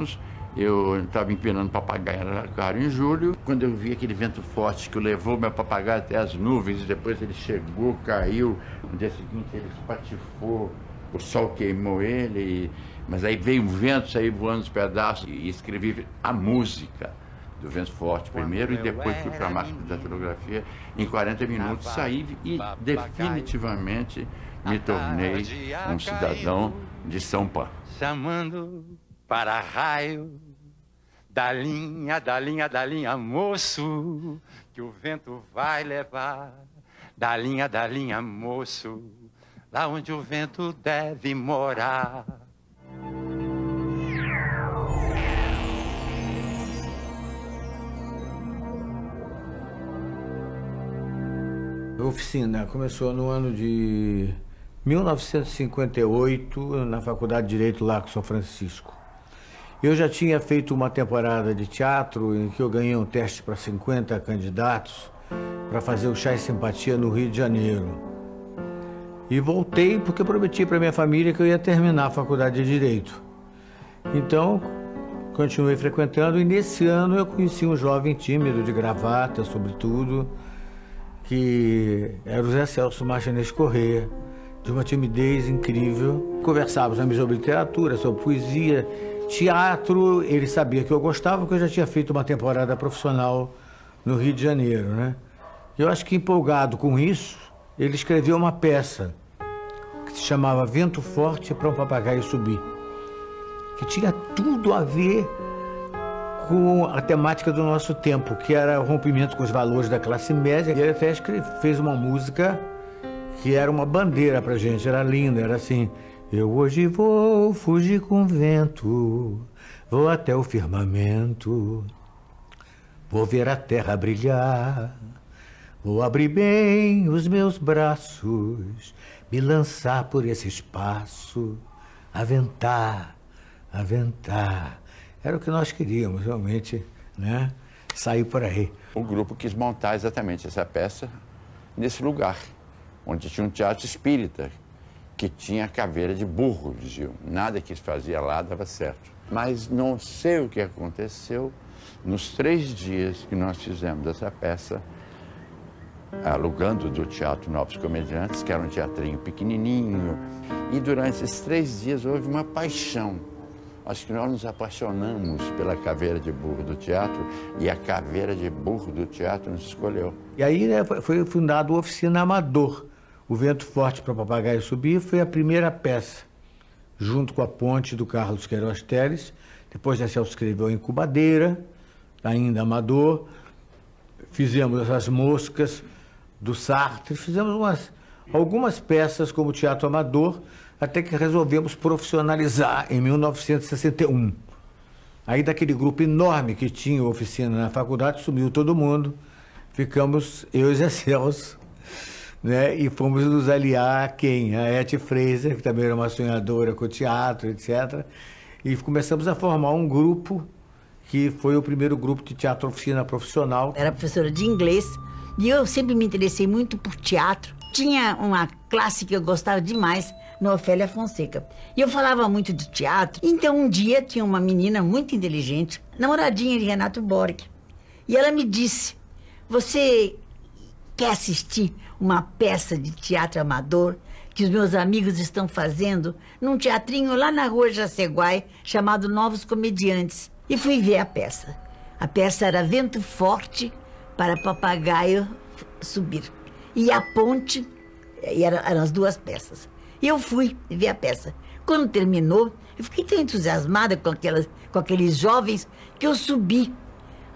anos, eu estava empinando papagaio em em julho, quando eu vi aquele vento forte que levou meu papagaio até as nuvens, e depois ele chegou, caiu, no dia seguinte ele espatifou, o sol queimou ele, mas aí veio um vento, saí voando os pedaços e escrevi a música do vento forte primeiro e depois fui para a máquina de datilografia. Em 40 minutos saí e definitivamente me tornei um cidadão de São Paulo. Chamando para raio da linha, da linha, da linha, moço, que o vento vai levar. Da linha, da linha, moço, lá onde o vento deve morar. A oficina começou no ano de 1958, na Faculdade de Direito lá com São Francisco. Eu já tinha feito uma temporada de teatro em que eu ganhei um teste para 50 candidatos para fazer o Chá e Simpatia no Rio de Janeiro. E voltei porque prometi para minha família que eu ia terminar a faculdade de Direito. Então, continuei frequentando e nesse ano eu conheci um jovem tímido, de gravata, sobretudo, que era o Zé Celso Martinez Corrêa, de uma timidez incrível. Conversávamos sobre literatura, sobre poesia, Teatro, ele sabia que eu gostava, porque eu já tinha feito uma temporada profissional no Rio de Janeiro, né? Eu acho que empolgado com isso, ele escreveu uma peça que se chamava Vento Forte para um Papagaio Subir, que tinha tudo a ver com a temática do nosso tempo, que era o rompimento com os valores da classe média. E ele até fez uma música que era uma bandeira para gente, era linda, era assim. Eu hoje vou fugir com vento, vou até o firmamento, vou ver a terra brilhar, vou abrir bem os meus braços, me lançar por esse espaço, aventar, aventar. Era o que nós queríamos, realmente, né? Sair por aí. O grupo quis montar exatamente essa peça nesse lugar, onde tinha um teatro espírita, que tinha caveira de burro, diziam. Nada que fazia lá dava certo. Mas não sei o que aconteceu. Nos três dias que nós fizemos essa peça, alugando do Teatro Novos Comediantes, que era um teatrinho pequenininho, e durante esses três dias houve uma paixão. Acho que nós nos apaixonamos pela caveira de burro do teatro e a caveira de burro do teatro nos escolheu. E aí né, foi fundado o Oficina Amador, o Vento Forte para Papagaio Subir foi a primeira peça, junto com a ponte do Carlos Queiroz Teles. Depois a Celso escreveu a Incubadeira, ainda amador. Fizemos as moscas do Sartre, fizemos umas, algumas peças como teatro amador, até que resolvemos profissionalizar em 1961. Aí daquele grupo enorme que tinha oficina na faculdade, sumiu todo mundo. Ficamos eu e Zé Celso né? E fomos nos aliar a quem? A Etty Fraser, que também era uma sonhadora com teatro, etc. E começamos a formar um grupo que foi o primeiro grupo de teatro oficina profissional. Era professora de inglês e eu sempre me interessei muito por teatro. Tinha uma classe que eu gostava demais, na Ofélia Fonseca. E eu falava muito de teatro. Então um dia tinha uma menina muito inteligente, namoradinha de Renato Borg. E ela me disse: Você quer assistir uma peça de teatro amador que os meus amigos estão fazendo num teatrinho lá na rua Jaceguai chamado Novos Comediantes. E fui ver a peça. A peça era Vento Forte para Papagaio Subir. E a ponte, e eram, eram as duas peças. E eu fui ver a peça. Quando terminou, eu fiquei tão entusiasmada com, aquelas, com aqueles jovens que eu subi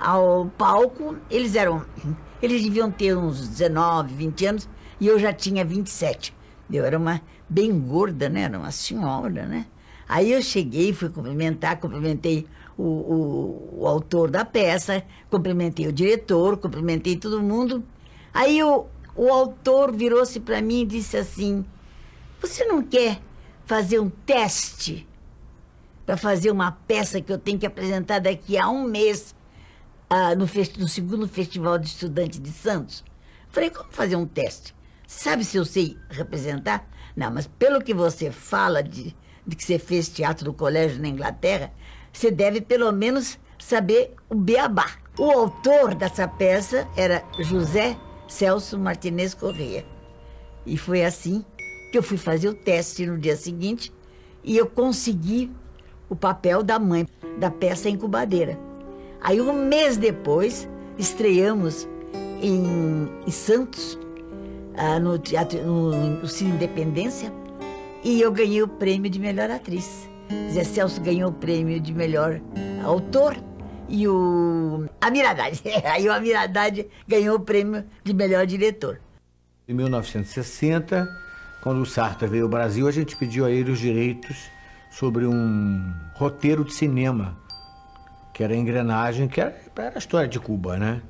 ao palco. Eles eram eles deviam ter uns 19, 20 anos e eu já tinha 27. Eu era uma bem gorda, né? Era uma senhora, né? Aí eu cheguei, fui cumprimentar, cumprimentei o, o, o autor da peça, cumprimentei o diretor, cumprimentei todo mundo. Aí o, o autor virou-se para mim e disse assim: Você não quer fazer um teste para fazer uma peça que eu tenho que apresentar daqui a um mês ah, no, no, segundo Festival de Estudantes de Santos. Falei, como fazer um teste? Sabe se eu sei representar? Não, mas pelo que você fala de, de que você fez teatro do colégio na Inglaterra, você deve pelo menos saber o beabá. O autor dessa peça era José Celso Martinez Corrêa. E foi assim que eu fui fazer o teste no dia seguinte e eu consegui o papel da mãe da peça Incubadeira. Aí um mês depois estreamos em, em Santos, ah, no teatro, no, no Cine Independência, e eu ganhei o prêmio de melhor atriz. Zé Celso ganhou o prêmio de melhor autor e o Amiradade. Aí o Amiradade ganhou o prêmio de melhor diretor. Em 1960, quando o Sartre veio ao Brasil, a gente pediu a ele os direitos sobre um roteiro de cinema, que era a engrenagem, que era, era a história de Cuba, né?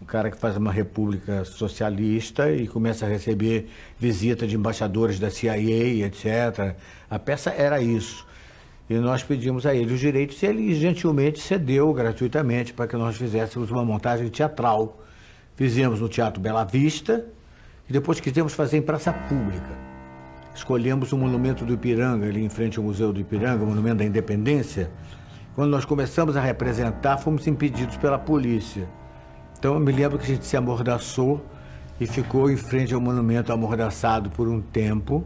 Um cara que faz uma república socialista e começa a receber visita de embaixadores da CIA, etc. A peça era isso. E nós pedimos a ele os direitos e ele gentilmente cedeu gratuitamente para que nós fizéssemos uma montagem teatral. Fizemos no Teatro Bela Vista e depois quisemos fazer em praça pública. Escolhemos o monumento do Ipiranga, ali em frente ao Museu do Ipiranga, o monumento da Independência. Quando nós começamos a representar, fomos impedidos pela polícia. Então eu me lembro que a gente se amordaçou e ficou em frente ao monumento amordaçado por um tempo,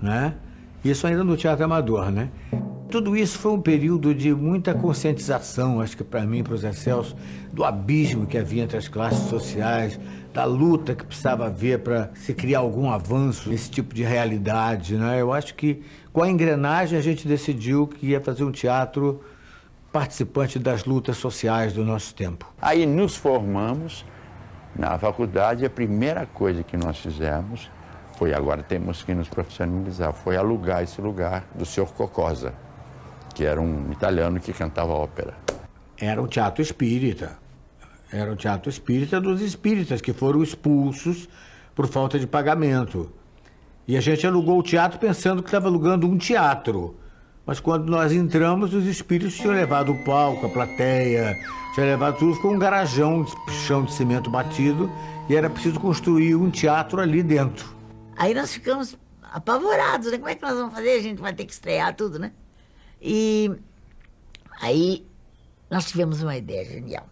né? Isso ainda no Teatro Amador, né? Tudo isso foi um período de muita conscientização, acho que para mim, para o Zé Celso, do abismo que havia entre as classes sociais, da luta que precisava haver para se criar algum avanço nesse tipo de realidade. Né? Eu acho que com a engrenagem a gente decidiu que ia fazer um teatro participante das lutas sociais do nosso tempo. Aí nos formamos na faculdade e a primeira coisa que nós fizemos foi agora temos que nos profissionalizar, foi alugar esse lugar do senhor Cocosa, que era um italiano que cantava ópera. Era um teatro espírita. Era o teatro espírita dos espíritas que foram expulsos por falta de pagamento. E a gente alugou o teatro pensando que estava alugando um teatro. Mas quando nós entramos, os espíritos tinham levado o palco, a plateia, tinham levado tudo, ficou um garajão, chão de cimento batido, e era preciso construir um teatro ali dentro. Aí nós ficamos apavorados, né? Como é que nós vamos fazer? A gente vai ter que estrear tudo, né? E aí nós tivemos uma ideia genial.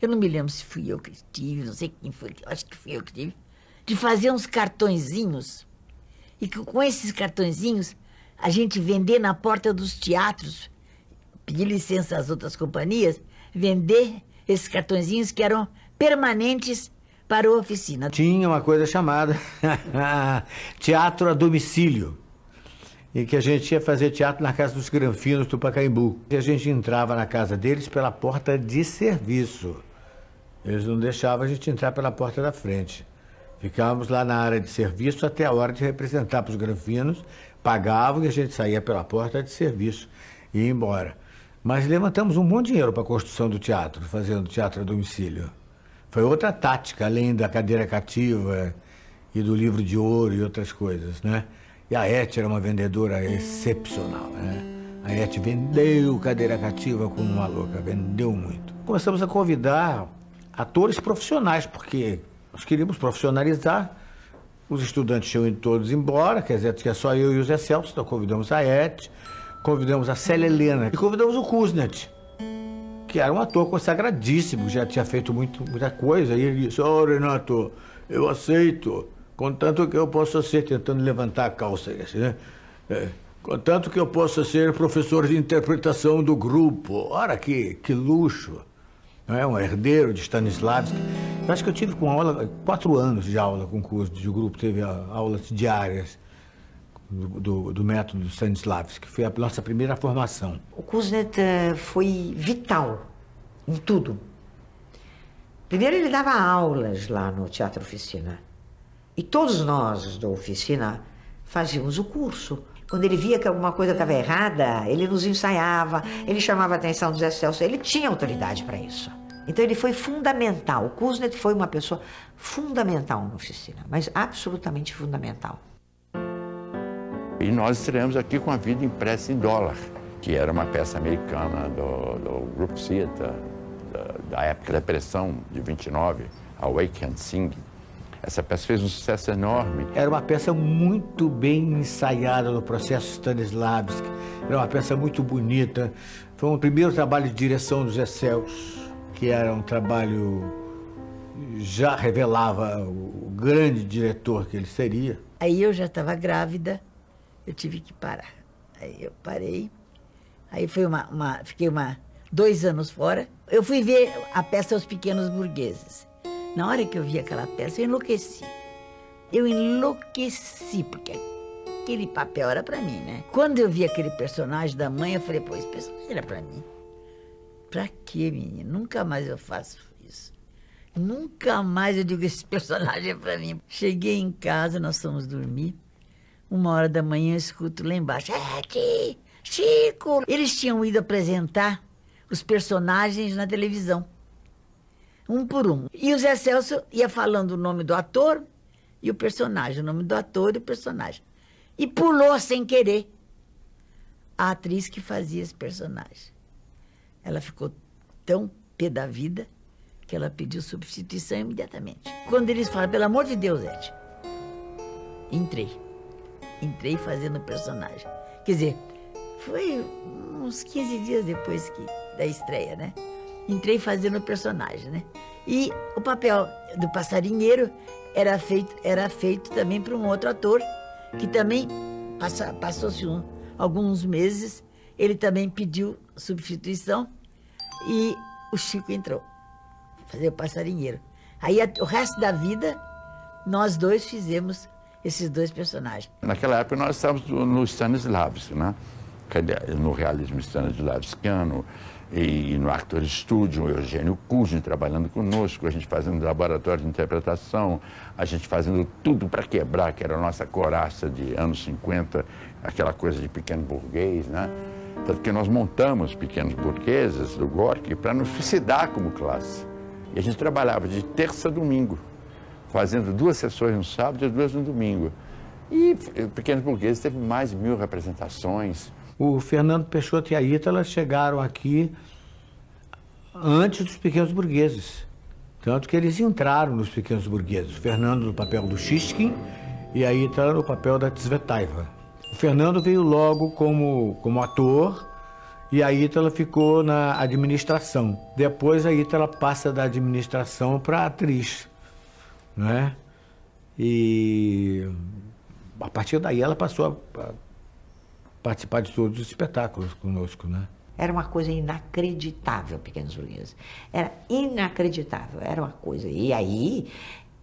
Eu não me lembro se fui eu que tive, não sei quem foi, acho que fui eu que tive, de fazer uns cartõezinhos e que com esses cartõezinhos a gente vender na porta dos teatros, pedir licença às outras companhias, vender esses cartõezinhos que eram permanentes para a oficina. Tinha uma coisa chamada teatro a domicílio. E que a gente ia fazer teatro na casa dos Granfinos do Pacaembu. E a gente entrava na casa deles pela porta de serviço. Eles não deixavam a gente entrar pela porta da frente. Ficávamos lá na área de serviço até a hora de representar para os Granfinos. Pagavam e a gente saía pela porta de serviço e ia embora. Mas levantamos um bom dinheiro para a construção do teatro, fazendo teatro a domicílio. Foi outra tática, além da cadeira cativa e do livro de ouro e outras coisas, né? E a Et era uma vendedora excepcional, né? A Et vendeu cadeira cativa como uma louca, vendeu muito. Começamos a convidar atores profissionais, porque nós queríamos profissionalizar. Os estudantes tinham ido todos embora, quer dizer, tinha só eu e o Zé Celso, então convidamos a Et, convidamos a Célia Helena e convidamos o Kuznet que era um ator consagradíssimo, já tinha feito muito, muita coisa. E ele disse: Ô oh, Renato, eu aceito, contanto que eu possa ser, tentando levantar a calça, assim, né? É, contanto que eu possa ser professor de interpretação do grupo. Ora, que, que luxo! Não é? Um herdeiro de Stanislavski. Eu acho que eu tive com aula, quatro anos de aula com curso de grupo, teve aulas diárias. Do, do, do, método Stanislavski, que foi a nossa primeira formação. O Kuznet eh, foi vital em tudo. Primeiro, ele dava aulas lá no Teatro Oficina. E todos nós da oficina fazíamos o curso. Quando ele via que alguma coisa estava errada, ele nos ensaiava, ele chamava a atenção do Zé Celso, ele tinha autoridade para isso. Então ele foi fundamental. O Kuznet foi uma pessoa fundamental na oficina, mas absolutamente fundamental. E nós estreamos aqui com a vida impressa em dólar, que era uma peça americana do, do Group Theater, da, da, época da depressão de 29, Awake and Sing. Essa peça fez um sucesso enorme. Era uma peça muito bem ensaiada no processo Stanislavski. Era uma peça muito bonita. Foi um primeiro trabalho de direção dos Excels, que era um trabalho já revelava o grande diretor que ele seria. Aí eu já estava grávida, eu tive que parar. Aí eu parei. Aí foi uma, uma, fiquei uma, dois anos fora. Eu fui ver a peça Os Pequenos Burgueses. Na hora que eu vi aquela peça, eu enlouqueci. Eu enlouqueci, porque aquele papel era para mim, né? Quando eu vi aquele personagem da mãe, eu falei, pô, esse personagem era para mim. Pra quê, menina? Nunca mais eu faço isso. Nunca mais eu digo esse personagem é para mim. Cheguei em casa, nós fomos dormir. Uma hora da manhã eu escuto lá embaixo. É, Chico! Eles tinham ido apresentar os personagens na televisão. Um por um. E o Zé Celso ia falando o nome do ator e o personagem, o nome do ator e o personagem. E pulou sem querer a atriz que fazia esse personagem. Ela ficou tão pé da vida que ela pediu substituição imediatamente. Quando eles falaram, pelo amor de Deus, Ed, entrei. Entrei fazendo o personagem. Quer dizer, foi uns 15 dias depois que, da estreia, né? Entrei fazendo o personagem, né? E o papel do passarinheiro era feito, era feito também para um outro ator, que também passou-se um, alguns meses, ele também pediu substituição e o Chico entrou, fazer o passarinheiro. Aí o resto da vida, nós dois fizemos esses dois personagens. Naquela época nós estávamos no Stanislavski, né? No realismo stanislavskiano e no Actor Studio, o Eugênio Kuzin trabalhando conosco, a gente fazendo laboratório de interpretação, a gente fazendo tudo para quebrar, que era a nossa coraça de anos 50, aquela coisa de pequeno burguês, né? Tanto que nós montamos pequenos burgueses do Gorky para nos suicidar como classe. E a gente trabalhava de terça a domingo, fazendo duas sessões no sábado e duas no domingo. E Pequenos Burgueses teve mais de mil representações. O Fernando Peixoto e a Ítala chegaram aqui antes dos Pequenos Burgueses. Tanto que eles entraram nos Pequenos Burgueses. O Fernando no papel do Xiskin e a Ítala no papel da Tsvetaiva. O Fernando veio logo como, como ator e a Ítala ficou na administração. Depois a Ítala passa da administração para atriz, né? E a partir daí ela passou a participar de todos os espetáculos conosco, né? Era uma coisa inacreditável, Pequenos Burgueses. Era inacreditável, era uma coisa. E aí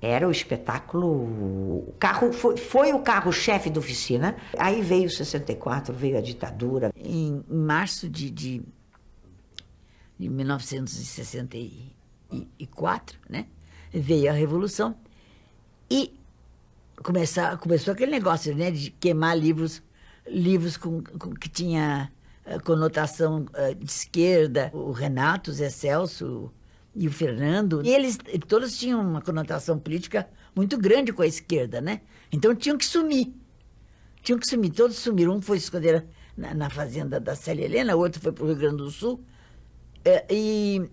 era o espetáculo. O carro foi, foi o carro-chefe da oficina. Aí veio 64, veio a ditadura. Em março de, de, de 1964, né? Veio a Revolução e começou aquele negócio né, de queimar livros, livros com, com que tinha uh, conotação uh, de esquerda. O Renato, o Zé Celso, e o Fernando, e eles todos tinham uma conotação política muito grande com a esquerda, né? Então tinham que sumir. Tinham que sumir, todos sumiram. Um foi esconder na, na fazenda da Célia Helena, o outro foi para o Rio Grande do Sul. É, e,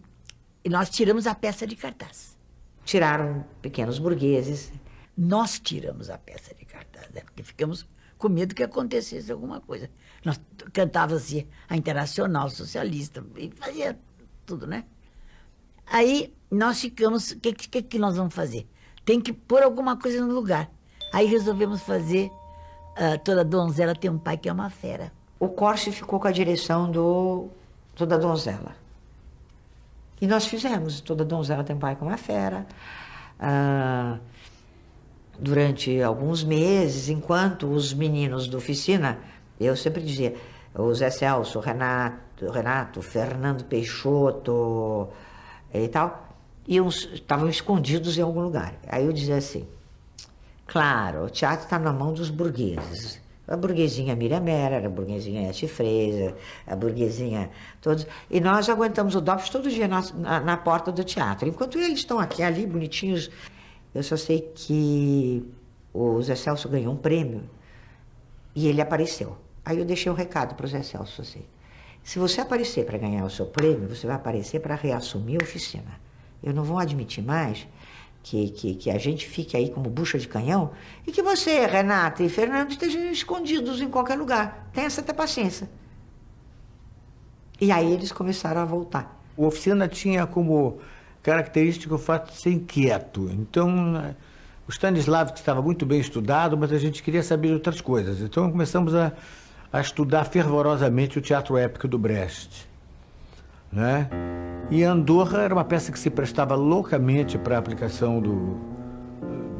e nós tiramos a peça de cartaz. Tiraram pequenos burgueses. Nós tiramos a peça de cartaz, né? porque ficamos com medo que acontecesse alguma coisa. Nós cantávamos assim, a Internacional Socialista, e fazia tudo, né? Aí nós ficamos, o que, que, que nós vamos fazer? Tem que pôr alguma coisa no lugar. Aí resolvemos fazer uh, Toda Donzela Tem um Pai que é uma Fera. O Corse ficou com a direção do Toda Donzela. E nós fizemos Toda Donzela Tem um Pai que é uma Fera. Uh, durante alguns meses, enquanto os meninos da oficina, eu sempre dizia, o Zé Celso, o Renato, o Renato, Fernando Peixoto, e tal, e estavam escondidos em algum lugar. Aí eu dizia assim, claro, o teatro está na mão dos burgueses. A burguesinha Miriam Mera, a burguesinha Eti Freisa, a burguesinha todos. E nós aguentamos o DOPS todo dia na, na, na, porta do teatro. Enquanto eles estão aqui, ali, bonitinhos, eu só sei que o Zé Celso ganhou um prêmio e ele apareceu. Aí eu deixei um recado para o Zé Celso, assim. Se você aparecer para ganhar o seu prêmio, você vai aparecer para reassumir a oficina. Eu não vou admitir mais que, que, que, a gente fique aí como bucha de canhão e que você, Renata e Fernando, estejam escondidos em qualquer lugar. Tenha essa paciência. E aí eles começaram a voltar. O Oficina tinha como característica o fato de ser inquieto. Então, né, o Stanislavski estava muito bem estudado, mas a gente queria saber outras coisas. Então, começamos a, a estudar fervorosamente o teatro épico do Brecht. Né? E Andorra era uma peça que se prestava loucamente para a aplicação do,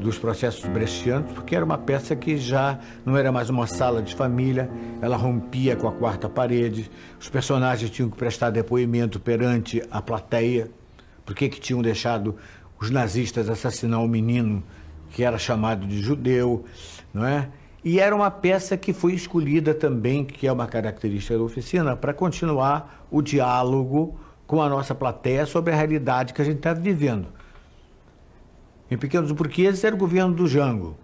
dos processos brechtianos, porque era uma peça que já não era mais uma sala de família, ela rompia com a quarta parede, os personagens tinham que prestar depoimento perante a plateia, porque que tinham deixado os nazistas assassinar um menino que era chamado de judeu, não é? E era uma peça que foi escolhida também, que é uma característica da oficina, para continuar o diálogo com a nossa plateia sobre a realidade que a gente está vivendo. Em Pequenos Burgueses era o governo do Jango,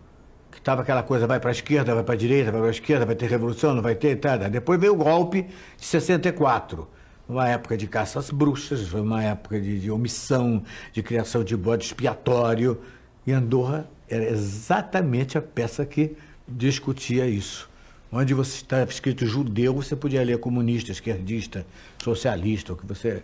que estava aquela coisa, vai para a esquerda, vai para a direita, vai para a esquerda, vai ter revolução, não vai ter, tá, tá. Depois veio o golpe de 64, uma época de caça às bruxas, foi uma época de, de omissão, de criação de bode expiatório, e Andorra era exatamente a peça que discutia isso. Onde você estava escrito judeu, você podia ler comunista, esquerdista, socialista, o que você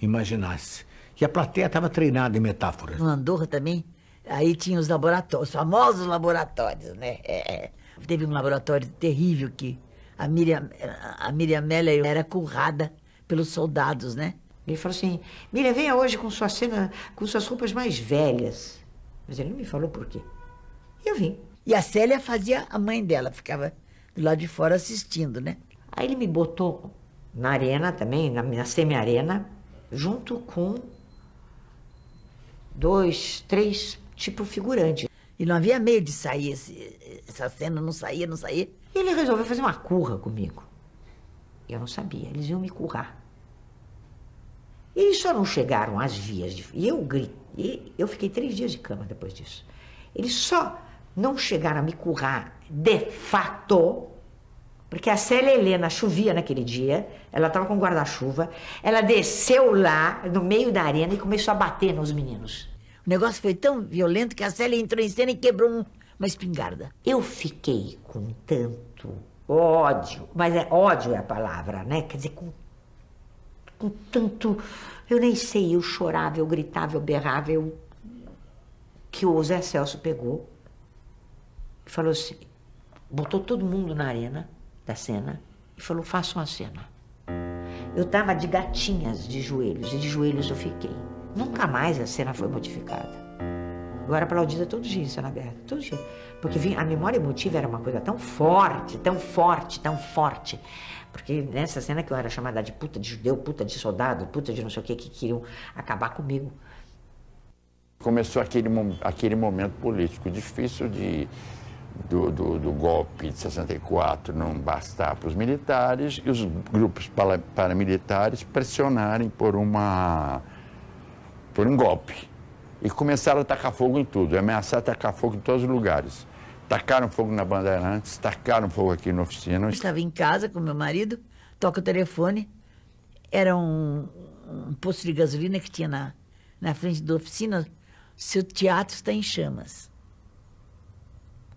imaginasse. E a plateia estava treinada em metáforas. No Andorra também Aí tinha os laboratórios, os famosos laboratórios, né? É, é. teve um laboratório terrível que a Miriam, a Miriam Meller era currada pelos soldados, né? Ele falou assim, Miriam, venha hoje com sua cena, com suas roupas mais velhas. Mas ele não me falou por quê. E eu vim. E a Célia fazia a mãe dela, ficava do lado de fora assistindo, né? Aí ele me botou na arena também, na, na semi-arena, junto com dois, três tipo figurante. E não havia medo de sair, esse, essa cena não saía, não saía. E ele resolveu fazer uma curra comigo. Eu não sabia, eles iam me currar. Eles só não chegaram às vias de. E eu gritei, eu fiquei três dias de cama depois disso. Eles só não chegaram a me currar de fato, porque a Célia Helena chovia naquele dia, ela estava com guarda-chuva, ela desceu lá no meio da arena e começou a bater nos meninos. O negócio foi tão violento que a Célia entrou em cena e quebrou um, uma espingarda. Eu fiquei com tanto ódio, mas é ódio é a palavra, né? Quer dizer, com, com tanto. Eu nem sei, eu chorava, eu gritava, eu berrava, eu. Que o Zé Celso pegou e falou assim: botou todo mundo na arena da cena e falou: façam a cena. Eu tava de gatinhas de joelhos, e de joelhos eu fiquei. Nunca mais a cena foi modificada. Eu era aplaudida todo dia em aberta, todo dia. Porque a memória emotiva era uma coisa tão forte, tão forte, tão forte. Porque nessa cena que eu era chamada de puta de judeu, puta de soldado, puta de não sei o que, que queriam acabar comigo. Começou aquele, aquele momento político difícil de, do, do, do, golpe de 64 não bastar para os militares e os grupos paramilitares pressionarem por uma por um golpe. E começaram a tacar fogo em tudo, ameaçar tacar fogo em todos os lugares. Tacaram fogo na Bandeirantes, tacaram fogo aqui na oficina. Eu estava em casa com meu marido, toca o telefone, era um, um posto de gasolina que tinha na, na frente da oficina, seu teatro está em chamas.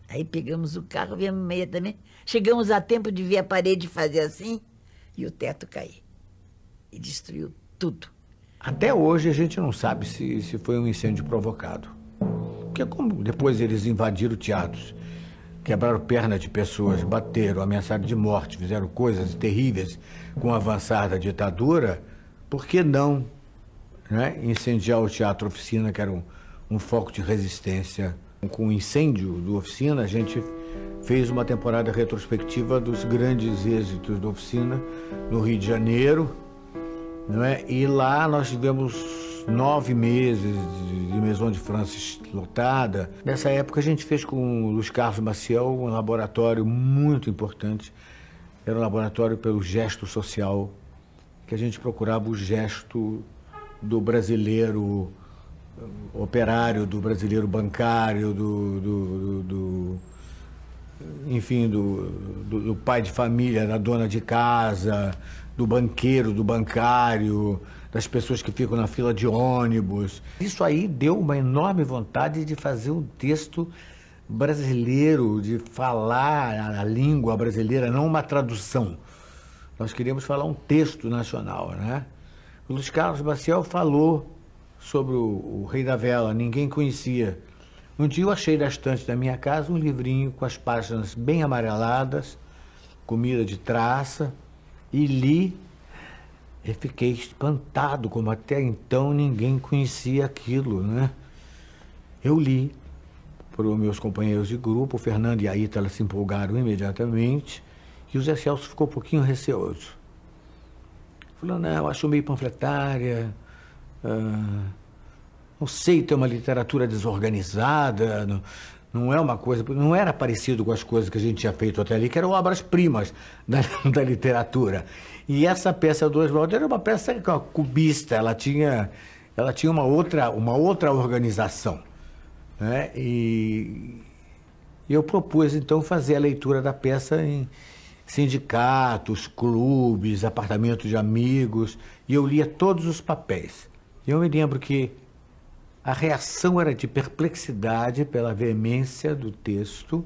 Aí pegamos o carro, viemos meia também, chegamos a tempo de ver a parede fazer assim e o teto cair. E destruiu tudo. Até hoje a gente não sabe se, se foi um incêndio provocado. Porque como depois eles invadiram teatros, quebraram pernas de pessoas, bateram, ameaçaram de morte, fizeram coisas terríveis com o avançar da ditadura, por que não né, incendiar o Teatro Oficina, que era um, um foco de resistência? Com o incêndio do Oficina, a gente fez uma temporada retrospectiva dos grandes êxitos da Oficina no Rio de Janeiro, não é? E lá nós tivemos nove meses de Maison de France lotada. Nessa época a gente fez com o Luiz Carlos Maciel um laboratório muito importante. Era um laboratório pelo gesto social, que a gente procurava o gesto do brasileiro operário, do brasileiro bancário, do, do, do, do enfim, do, do, pai de família, da dona de casa, do banqueiro, do bancário, das pessoas que ficam na fila de ônibus. Isso aí deu uma enorme vontade de fazer um texto brasileiro, de falar a língua brasileira, não uma tradução. Nós queríamos falar um texto nacional, né? O Luiz Carlos Maciel falou sobre o, o Rei da Vela, ninguém conhecia. Um dia eu achei na estante da minha casa um livrinho com as páginas bem amareladas, comida de traça, e li e fiquei espantado, como até então ninguém conhecia aquilo, né? Eu li para os meus companheiros de grupo, o Fernando e a Ítala se empolgaram imediatamente, e o Zé Celso ficou um pouquinho receoso. Falou, não, acho meio panfletária, ah, não sei, tem uma literatura desorganizada, não, não é uma coisa, não era parecido com as coisas que a gente tinha feito até ali, que eram obras-primas da, da literatura. E essa peça do Oswaldo era uma peça cubista, ela tinha, ela tinha uma outra, uma outra organização. Né? E eu propus então fazer a leitura da peça em sindicatos, clubes, apartamentos de amigos, e eu lia todos os papéis. E eu me lembro que a reação era de perplexidade pela veemência do texto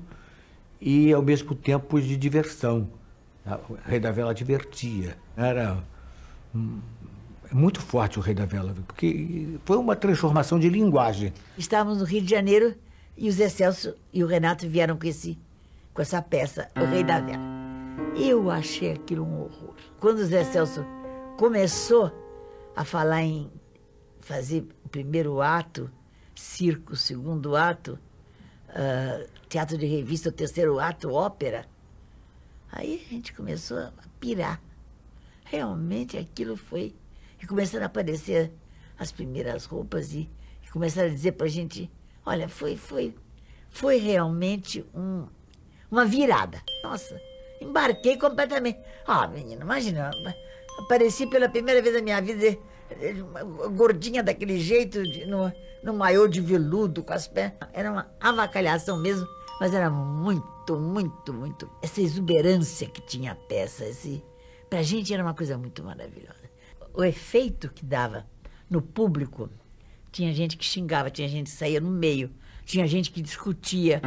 e, ao mesmo tempo, de diversão. O Rei da Vela divertia. Era muito forte o Rei da Vela, porque foi uma transformação de linguagem. Estávamos no Rio de Janeiro e o Zé Celso e o Renato vieram com, esse, com essa peça, O Rei da Vela. Eu achei aquilo um horror. Quando o Zé Celso começou a falar em fazer o primeiro ato, circo, o segundo ato, uh, teatro de revista, o terceiro ato, ópera, aí a gente começou a pirar. Realmente aquilo foi. E começaram a aparecer as primeiras roupas e, e começaram a dizer para a gente: olha, foi, foi, foi realmente um, uma virada. Nossa, embarquei completamente. Ah, menina, imagina, apareci pela primeira vez na minha vida gordinha daquele jeito, de, no, no maiô de veludo, com as pernas. Era uma avacalhação mesmo, mas era muito, muito, muito. Essa exuberância que tinha a peça, esse, pra gente era uma coisa muito maravilhosa. O efeito que dava no público, tinha gente que xingava, tinha gente que saía no meio, tinha gente que discutia,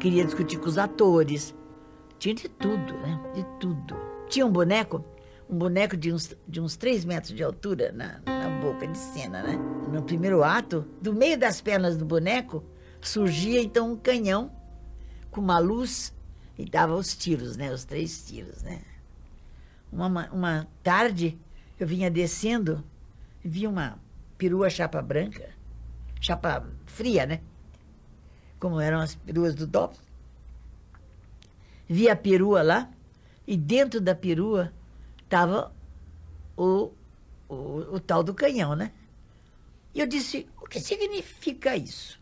queria discutir com os atores. Tinha de tudo, né? De tudo. Tinha um boneco um boneco de uns, de uns 3 metros de altura na, na boca de cena, né? No primeiro ato, do meio das pernas do boneco, surgia então um canhão com uma luz e dava os tiros, né? Os três tiros, né? Uma, uma tarde, eu vinha descendo vi uma perua chapa branca, chapa fria, né? Como eram as peruas do Dobbs. Vi a perua lá e dentro da perua estava o, o, o tal do canhão, né? E eu disse: o que significa isso?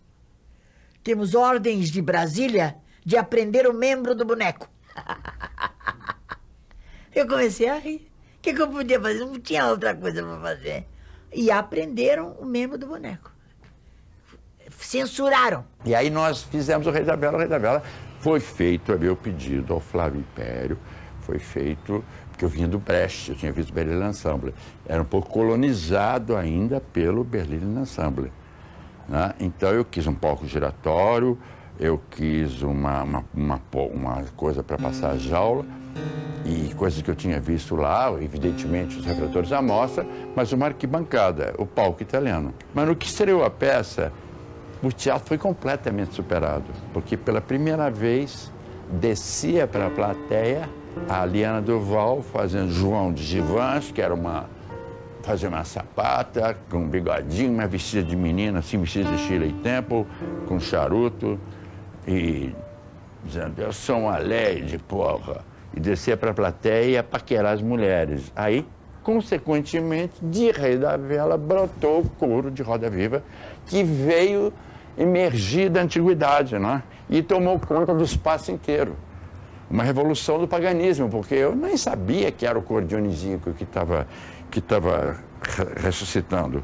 Temos ordens de Brasília de aprender o membro do boneco. eu comecei a rir. O que, que, eu podia fazer? Não tinha outra coisa para fazer. E aprenderam o membro do boneco. Censuraram. E aí nós fizemos o Rei da Bela. O Rei da Bela foi feito a meu pedido ao Flávio Império. Foi feito porque eu vinha do Brecht, eu tinha visto Berlin Ensemble. Era um pouco colonizado ainda pelo Berlin Ensemble. Né? Então eu quis um palco giratório, eu quis uma, uma, uma, uma coisa para passar a jaula e coisas que eu tinha visto lá, evidentemente os refletores à mostra, mas uma arquibancada, o palco italiano. Mas no que estreou a peça, o teatro foi completamente superado, porque pela primeira vez descia para a plateia a Liana Duval fazendo João de Givans, que era uma. fazia uma sapata, com um bigodinho, uma vestida de menina, assim, vestida de Shirley Temple, com charuto, e dizendo, eu sou uma de porra. E descia para a plateia e paquerar as mulheres. Aí, consequentemente, de Rei da Vela brotou o couro de Roda Viva, que veio emergir da antiguidade, né? E tomou conta do espaço inteiro uma revolução do paganismo, porque eu nem sabia que era o cor dionisíaco que estava que ressuscitando.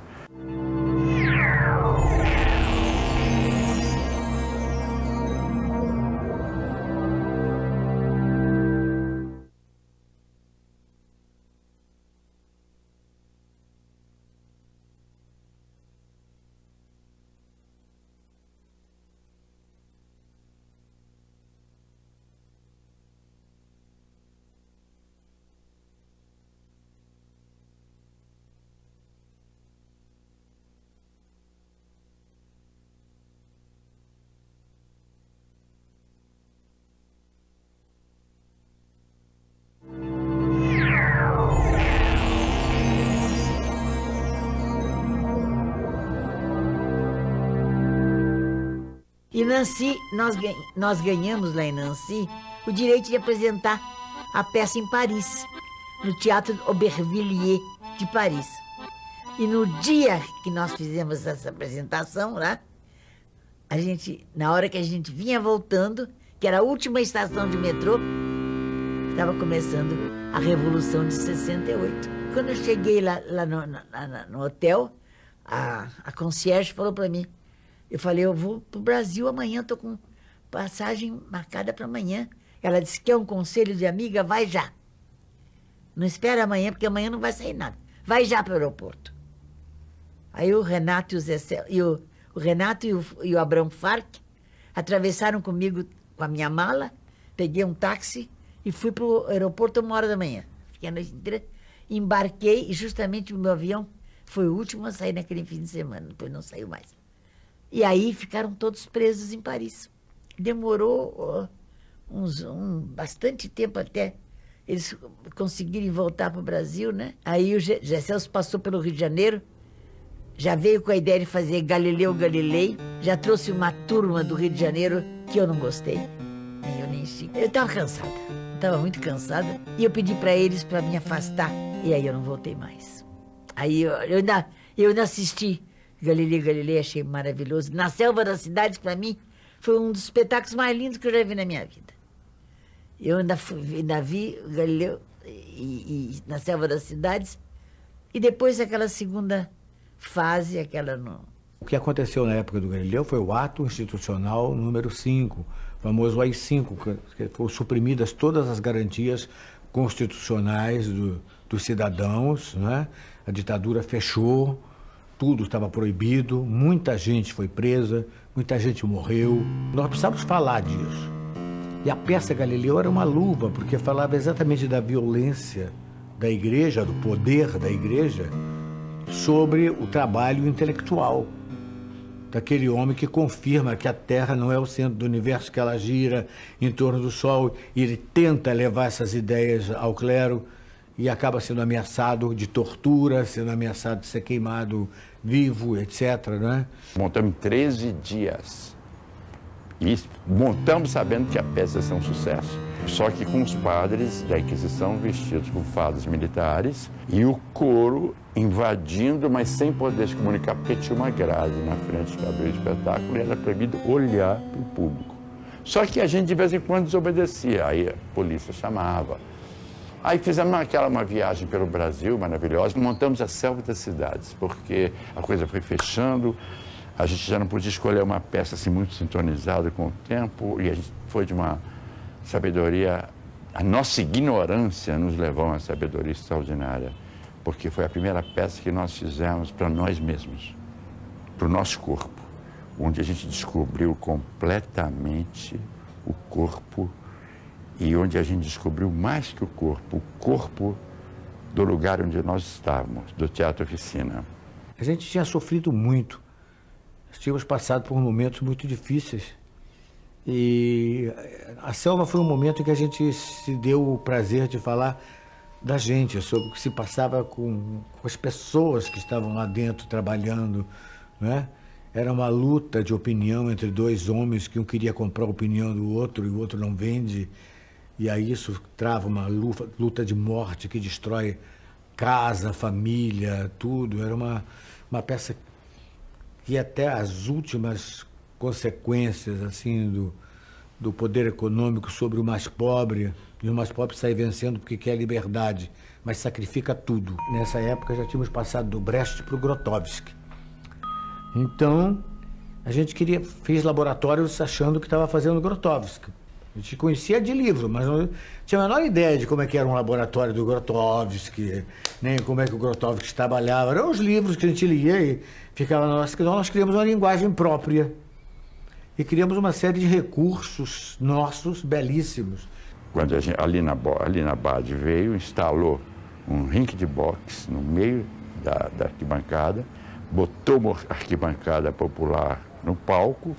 E Nancy, nós, nós ganhamos lá em Nancy o direito de apresentar a peça em Paris, no Teatro Aubervilliers de Paris. E no dia que nós fizemos essa apresentação lá, a gente, na hora que a gente vinha voltando, que era a última estação de metrô, estava começando a Revolução de 68. Quando eu cheguei lá, lá no, na, no hotel, a, a concierge falou para mim, eu falei, eu vou para o Brasil amanhã, estou com passagem marcada para amanhã. Ela disse que é um conselho de amiga, vai já. Não espera amanhã, porque amanhã não vai sair nada. Vai já para o aeroporto. Aí o Renato e o, Zé, e o, o Renato e o, e o Abrão Farc atravessaram comigo com a minha mala, peguei um táxi e fui para o aeroporto uma hora da manhã. Fiquei a noite inteira, embarquei e justamente o meu avião foi o último a sair naquele fim de semana, depois não saiu mais. E aí ficaram todos presos em Paris. Demorou uns, um, bastante tempo até eles conseguirem voltar para o Brasil, né? Aí o Gesselso passou pelo Rio de Janeiro, já veio com a ideia de fazer Galileu Galilei, já trouxe uma turma do Rio de Janeiro que eu não gostei, nem eu nem Chico. Eu estava cansada, estava muito cansada, e eu pedi para eles para me afastar, e aí eu não voltei mais. Aí eu, eu, ainda, eu ainda assisti Galileu Galilei, achei maravilhoso. Na Selva das Cidades, para mim, foi um dos espetáculos mais lindos que eu já vi na minha vida. Eu ainda, fui, ainda vi Galileu e, e, na Selva das Cidades, e depois aquela segunda fase, aquela no... O que aconteceu na época do Galileu foi o ato institucional número 5, o famoso AI-5, que foram suprimidas todas as garantias constitucionais do, dos cidadãos, né? a ditadura fechou, tudo estava proibido, muita gente foi presa, muita gente morreu. Nós precisávamos falar disso. E a peça Galileu era uma luva, porque falava exatamente da violência da igreja, do poder da igreja, sobre o trabalho intelectual daquele homem que confirma que a Terra não é o centro do universo, que ela gira em torno do Sol, e ele tenta levar essas ideias ao clero e acaba sendo ameaçado de tortura, sendo ameaçado de ser queimado vivo, etc. Né? Montamos 13 dias. E montamos sabendo que a peça ia ser um sucesso. Só que com os padres da Inquisição vestidos com fadas militares e o coro invadindo, mas sem poder se comunicar, porque tinha uma grade na frente que abriu o espetáculo e era proibido olhar para o público. Só que a gente de vez em quando desobedecia, aí a polícia chamava. Aí fizemos aquela uma viagem pelo Brasil maravilhosa, montamos a selva das cidades, porque a coisa foi fechando, a gente já não podia escolher uma peça assim muito sintonizada com o tempo, e a gente foi de uma sabedoria, a nossa ignorância nos levou a uma sabedoria extraordinária, porque foi a primeira peça que nós fizemos para nós mesmos, para o nosso corpo, onde a gente descobriu completamente o corpo e onde a gente descobriu mais que o corpo, o corpo do lugar onde nós estávamos, do Teatro Oficina. A gente tinha sofrido muito, tínhamos passado por momentos muito difíceis. E a selva foi um momento em que a gente se deu o prazer de falar da gente, sobre o que se passava com, com as pessoas que estavam lá dentro trabalhando, né? Era uma luta de opinião entre dois homens que um queria comprar a opinião do outro e o outro não vende. E aí isso trava uma luta de morte que destrói casa, família, tudo. Era uma, uma peça que até as últimas consequências assim do, do poder econômico sobre o mais pobre, e o mais pobre sai vencendo porque quer liberdade, mas sacrifica tudo. Nessa época já tínhamos passado do Brecht para o Grotowski. Então, a gente queria fez laboratórios achando que estava fazendo Grotowski. A gente conhecia de livro, mas não tinha a menor ideia de como é que era um laboratório do Grotowski, nem como é que o Grotowski trabalhava. Eram os livros que a gente lia e ficava nós, então nós criamos uma linguagem própria e criamos uma série de recursos nossos belíssimos. Quando a, gente, a Lina Bade veio, instalou um rink de boxe no meio da, da arquibancada, botou uma arquibancada popular no palco,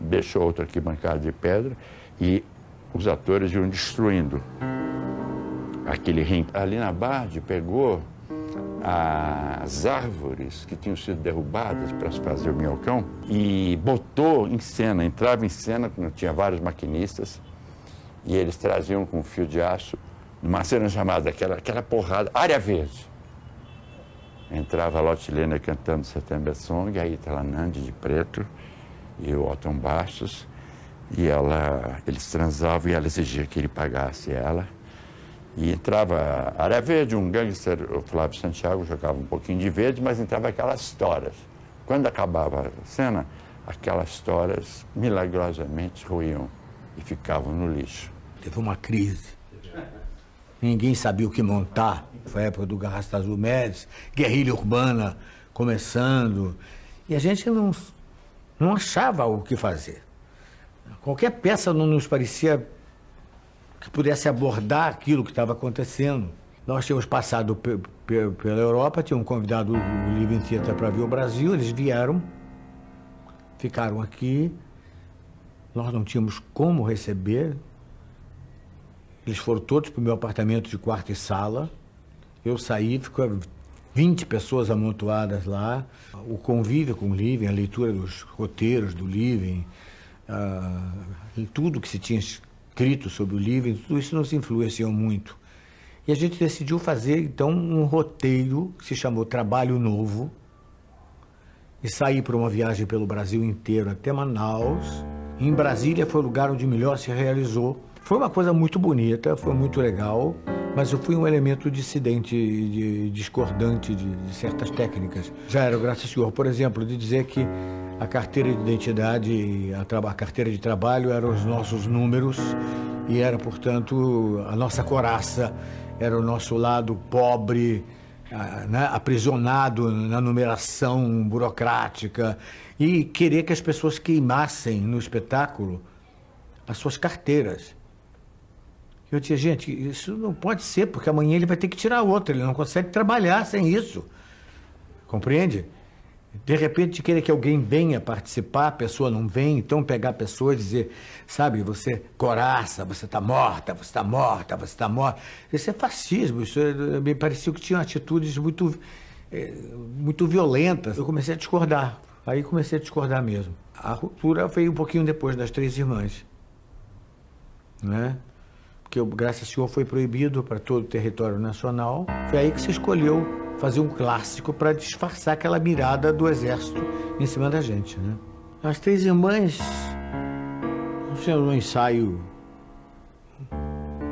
deixou outra arquibancada de pedra e os atores iam destruindo aquele ringue. A Lina Bard pegou as árvores que tinham sido derrubadas para se fazer o minhocão e botou em cena, entrava em cena, tinha vários maquinistas, e eles traziam com fio de aço uma cena chamada aquela, aquela porrada, área verde. Entrava a Lotilena cantando Setembro Song, aí está a Nandi de preto e o Otton Bastos, e ela, eles transavam e ela exigia que ele pagasse ela. E entrava área verde, um gangster, o Flávio Santiago jogava um pouquinho de verde, mas entrava aquelas toras. Quando acabava a cena, aquelas toras milagrosamente ruíam e ficavam no lixo. Teve uma crise. Ninguém sabia o que montar. Foi a época do Garrasta Azul Médici, guerrilha urbana começando. E a gente não, não achava o que fazer. Qualquer peça não nos parecia que pudesse abordar aquilo que estava acontecendo. Nós tínhamos passado pela Europa, tínhamos convidado o Living Theater para vir ao Brasil, eles vieram, ficaram aqui, nós não tínhamos como receber, eles foram todos para o meu apartamento de quarto e sala, eu saí, ficou 20 pessoas amontoadas lá, o convívio com o Living, a leitura dos roteiros do Living, uh, tudo que se tinha escrito sobre o livro, tudo isso nos influenciou muito. E a gente decidiu fazer, então, um roteiro que se chamou Trabalho Novo, e sair para uma viagem pelo Brasil inteiro até Manaus. Em Brasília foi o lugar onde melhor se realizou. Foi uma coisa muito bonita, foi muito legal, mas eu fui um elemento dissidente, de, discordante de, de certas técnicas. Já era, graças ao senhor, por exemplo, de dizer que a carteira de identidade, a, a, carteira de trabalho eram os nossos números e era, portanto, a nossa coraça, era o nosso lado pobre, né, aprisionado na numeração burocrática e querer que as pessoas queimassem no espetáculo as suas carteiras. Eu dizia, gente, isso não pode ser, porque amanhã ele vai ter que tirar outra, ele não consegue trabalhar sem isso. Compreende? De repente, querer que alguém venha participar, a pessoa não vem, então pegar a pessoa e dizer, sabe, você coraça, você está morta, você está morta, você está morta. Isso é fascismo, isso é, me parecia que tinha atitudes muito, é, muito violentas. Eu comecei a discordar, aí comecei a discordar mesmo. A ruptura veio um pouquinho depois das Três Irmãs, né? Porque, graças ao Senhor, foi proibido para todo o território nacional. Foi aí que se escolheu fazer um clássico para disfarçar aquela mirada do exército em cima da gente, né? As Três Irmãs fizeram um ensaio,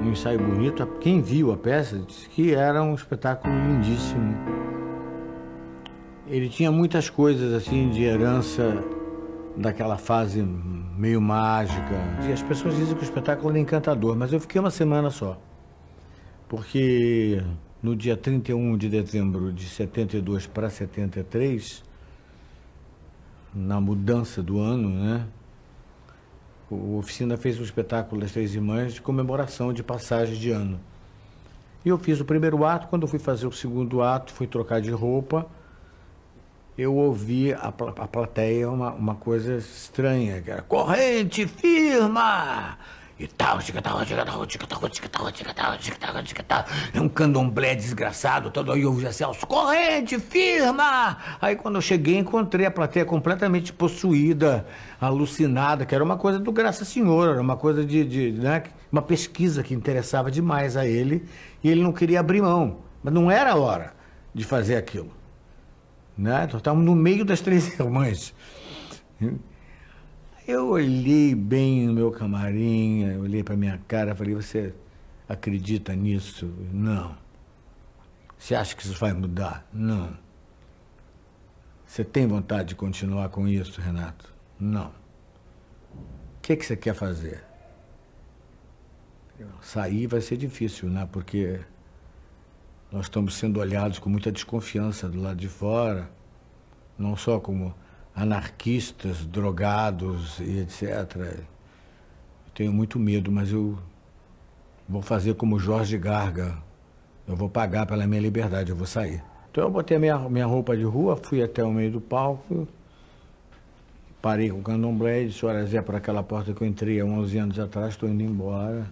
um ensaio bonito. Quem viu a peça disse que era um espetáculo lindíssimo. Ele tinha muitas coisas assim de herança daquela fase meio mágica. E as pessoas dizem que o espetáculo é encantador, mas eu fiquei uma semana só. Porque no dia 31 de dezembro de 72 para 73, na mudança do ano, né? O Oficina fez um espetáculo das Três Irmãs de comemoração de passagem de ano. E eu fiz o primeiro ato, quando eu fui fazer o segundo ato, fui trocar de roupa, eu ouvi a, a plateia uma, uma coisa estranha, que era corrente firma! e tal, é um candomblé desgraçado, todo aí ouve Celso, corrente, firma! Aí quando eu cheguei, encontrei a plateia completamente possuída, alucinada, que era uma coisa do Graça Senhor, era uma coisa de, de né, uma pesquisa que interessava demais a ele, e ele não queria abrir mão, mas não era a hora de fazer aquilo. Né? Então, estávamos no meio das três irmãs. Eu olhei bem no meu camarim, olhei para minha cara, falei: Você acredita nisso? Não. Você acha que isso vai mudar? Não. Você tem vontade de continuar com isso, Renato? Não. O que, que você quer fazer? Sair vai ser difícil, né? Porque nós estamos sendo olhados com muita desconfiança do lado de fora, não só como anarquistas, drogados e etc. Tenho muito medo, mas eu vou fazer como Jorge Garga. Eu vou pagar pela minha liberdade, eu vou sair. Então eu botei minha, minha roupa de rua, fui até o meio do palco, parei com o candomblé e disse, olha Zé, por aquela porta que eu entrei há 11 anos atrás, estou indo embora.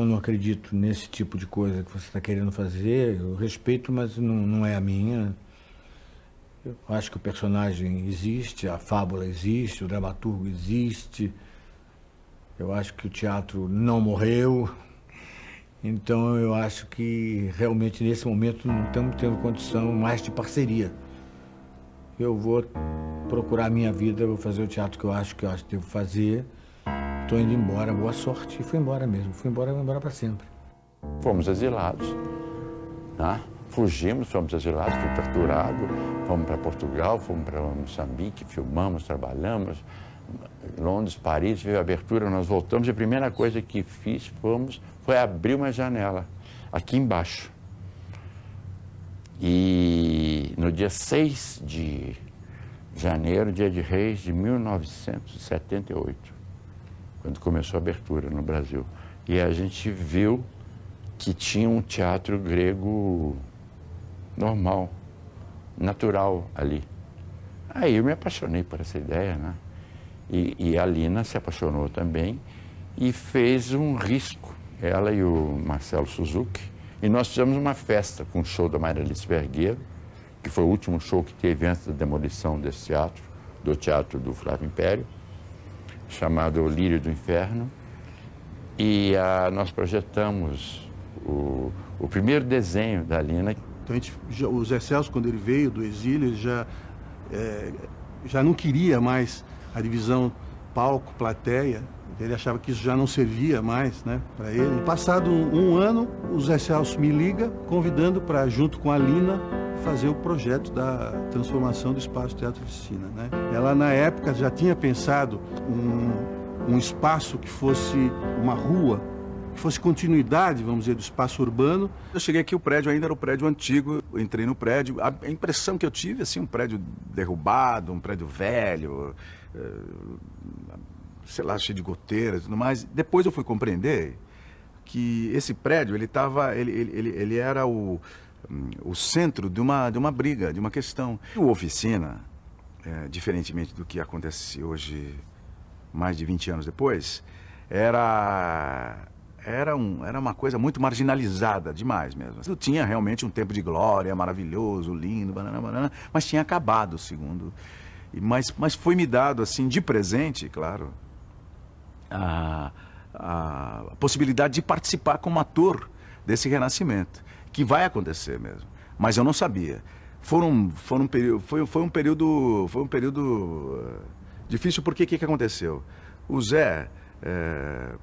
Eu não acredito nesse tipo de coisa que você está querendo fazer. Eu respeito, mas não, não é a minha. Eu acho que o personagem existe, a fábula existe, o dramaturgo existe. Eu acho que o teatro não morreu. Então eu acho que realmente nesse momento não estamos tendo condição mais de parceria. Eu vou procurar a minha vida, vou fazer o teatro que eu acho que eu acho que devo fazer. Estou indo embora, boa sorte. E fui embora mesmo, fui embora, fui embora para sempre. Fomos exilados, né? fugimos, fomos exilados, fui torturado, fomos para Portugal, fomos para Moçambique, filmamos, trabalhamos, Londres, Paris, veio a abertura, nós voltamos e a primeira coisa que fiz fomos, foi abrir uma janela aqui embaixo. E no dia 6 de janeiro, dia de reis de 1978, quando começou a abertura no Brasil. E a gente viu que tinha um teatro grego normal, natural ali. Aí eu me apaixonei por essa ideia, né? E, e a Lina se apaixonou também e fez um risco, ela e o Marcelo Suzuki. E nós fizemos uma festa com o show da Alice Vergueiro, que foi o último show que teve antes da demolição desse teatro, do teatro do Flávio Império, chamado Lírio do Inferno. E ah, nós projetamos o, o primeiro desenho da Lina. Então, gente, já, o Zé Celso, quando ele veio do exílio, ele já, é, já não queria mais a divisão palco, plateia. Ele achava que isso já não servia mais né, para ele. Passado um, um, ano, o Zé Celso me liga convidando para, junto com a Lina, fazer o projeto da transformação do espaço Teatro Oficina. Né? Ela, na época, já tinha pensado um, um espaço que fosse uma rua que fosse continuidade, vamos dizer, do espaço urbano. Eu cheguei aqui, o prédio ainda era o prédio antigo, eu entrei no prédio, a impressão que eu tive, assim, um prédio derrubado, um prédio velho, sei lá, cheio de goteiras e tudo mais. Depois eu fui compreender que esse prédio, ele estava, ele, ele, ele, era o, o centro de uma, de uma briga, de uma questão. O Oficina, é, diferentemente do que acontece hoje, mais de 20 anos depois, era era, um, era uma coisa muito marginalizada demais mesmo. Tinha realmente um tempo de glória, maravilhoso, lindo, banana, banana, mas tinha acabado, segundo mas, mas foi me dado, assim, de presente, claro, a, a possibilidade de participar como ator desse renascimento, que vai acontecer mesmo. Mas eu não sabia. Foram, foram foi, foi um período, foi um período eh, difícil porque o que, que aconteceu? O Zé é,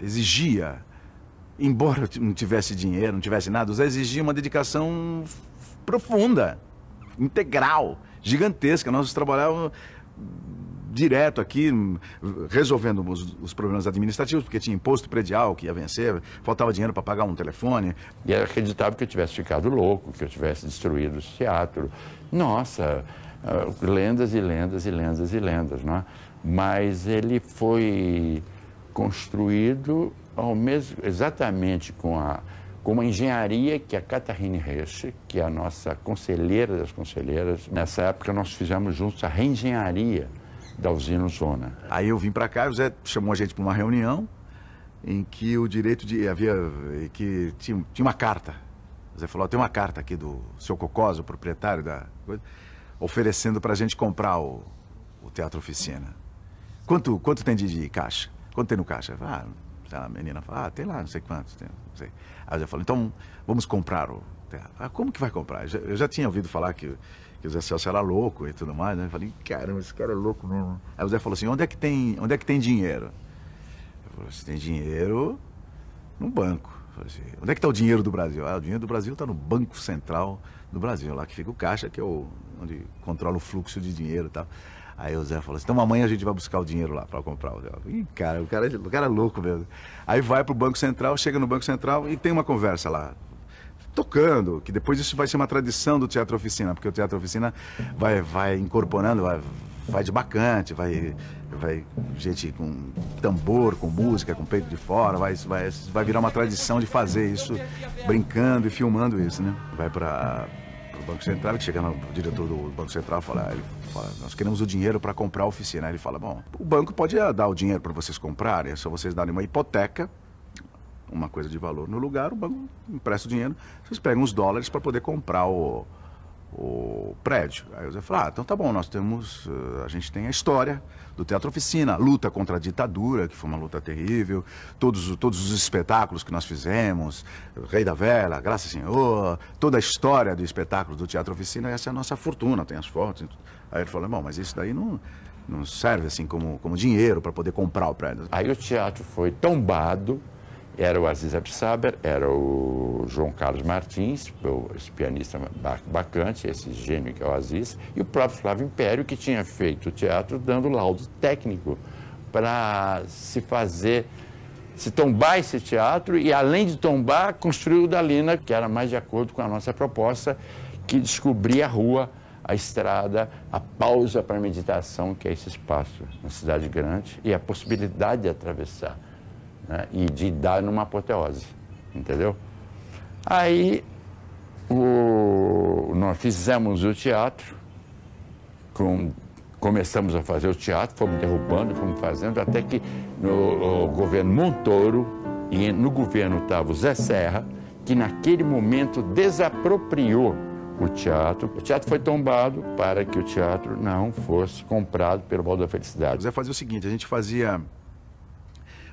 exigia, embora não tivesse dinheiro, não tivesse nada, o Zé exigia uma dedicação profunda, integral gigantesca. Nós trabalhávamos direto aqui, resolvendo os, os, problemas administrativos, porque tinha imposto predial que ia vencer, faltava dinheiro para pagar um telefone. E era acreditável que eu tivesse ficado louco, que eu tivesse destruído o teatro. Nossa, uh, lendas e lendas e lendas e lendas, não é? Mas ele foi construído ao mesmo, exatamente com a com uma engenharia que a Catarine Reche, que é a nossa conselheira das conselheiras, nessa época nós fizemos juntos a reengenharia da usina Zona. Aí eu vim para cá, o Zé chamou a gente para uma reunião em que o direito de havia que tinha, tinha uma carta. O Zé falou: tem uma carta aqui do seu Cocós, o proprietário da coisa, oferecendo para a gente comprar o, o teatro oficina. Quanto quanto tem de, de caixa? Quanto tem no caixa? Ah, a menina fala, ah, tem lá, não sei quantos, tem, não sei. Aí eu falo, então vamos comprar o teatro. Ah, como que vai comprar? Eu já, tinha ouvido falar que, que o Zé Celso era louco e tudo mais, né? Eu falei, caramba, esse cara é louco mesmo. Aí o Zé falou assim, onde é que tem, onde é que tem dinheiro? Eu falei, se tem dinheiro, no banco. Falei assim, onde é que está o dinheiro do Brasil? Ah, o dinheiro do Brasil está no Banco Central do Brasil, lá que fica o caixa, que é o, onde controla o fluxo de dinheiro e tal. Aí o Zé falou assim, então amanhã a gente vai buscar o dinheiro lá para comprar Ih, cara, o cara, o cara é louco mesmo. Aí vai pro Banco Central, chega no Banco Central e tem uma conversa lá. Tocando, que depois isso vai ser uma tradição do Teatro Oficina, porque o Teatro Oficina vai, vai incorporando, vai, vai de bacante, vai, vai gente com tambor, com música, com peito de fora, vai, vai, vai virar uma tradição de fazer isso, brincando e filmando isso, né? Vai para o Banco Central, chega no diretor do Banco Central e fala, ele fala, nós queremos o dinheiro para comprar a oficina. Aí ele fala, bom, o banco pode dar o dinheiro para vocês comprarem, é só vocês darem uma hipoteca uma coisa de valor no lugar, o banco empresta o dinheiro, vocês pegam os dólares para poder comprar o, o prédio. Aí o Zé falou, ah, então tá bom, nós temos, uh, a gente tem a história do Teatro Oficina, a luta contra a ditadura, que foi uma luta terrível, todos, todos os espetáculos que nós fizemos, Rei da Vela, Graça Senhor, toda a história do espetáculo do Teatro Oficina, essa é a nossa fortuna, tem as fotos. Aí ele falou, bom, mas isso daí não, não serve assim como, como dinheiro para poder comprar o prédio. Aí o teatro foi tombado, era o Aziz Absaber, era o João Carlos Martins, esse pianista bacante, esse gênio que é o Aziz, e o próprio Flávio Império, que tinha feito o teatro dando laudo técnico para se fazer, se tombar esse teatro e, além de tombar, construiu o Dalina, que era mais de acordo com a nossa proposta, que descobria a rua, a estrada, a pausa para meditação, que é esse espaço na cidade grande, e a possibilidade de atravessar né, e de dar numa apoteose, entendeu? Aí o, nós fizemos o teatro, com, começamos a fazer o teatro, fomos derrubando, fomos fazendo, até que no governo Montoro e no governo estava o Zé Serra, que naquele momento desapropriou o teatro. O teatro foi tombado para que o teatro não fosse comprado pelo Valdo da Felicidade. O Zé fazia o seguinte, a gente fazia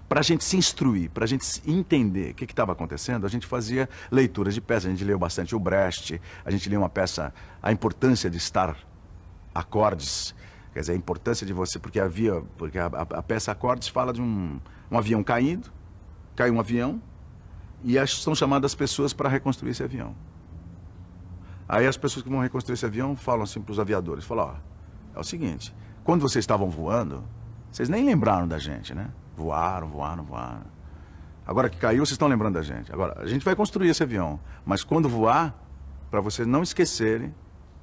para a gente se instruir, para a gente entender o que estava acontecendo, a gente fazia leituras de peças. A gente leu bastante o Brecht, a gente leu uma peça, a importância de estar acordes, quer dizer, a importância de você, porque havia, porque a, a, a peça Acordes fala de um, um avião caído, cai um avião, e são chamadas pessoas para reconstruir esse avião. Aí as pessoas que vão reconstruir esse avião falam assim para os aviadores, falam, ó, é o seguinte, quando vocês estavam voando, vocês nem lembraram da gente, né? Voaram, voaram, voaram. Agora que caiu, vocês estão lembrando da gente. Agora, a gente vai construir esse avião. Mas quando voar, para vocês não esquecerem